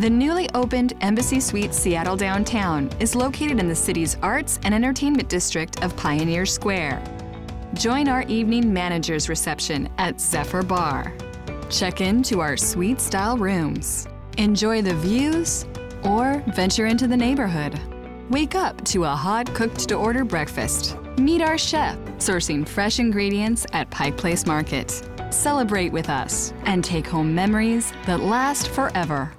The newly opened Embassy Suites Seattle Downtown is located in the city's arts and entertainment district of Pioneer Square. Join our evening manager's reception at Zephyr Bar. Check into our suite style rooms. Enjoy the views or venture into the neighborhood. Wake up to a hot cooked to order breakfast. Meet our chef sourcing fresh ingredients at Pike Place Market. Celebrate with us and take home memories that last forever.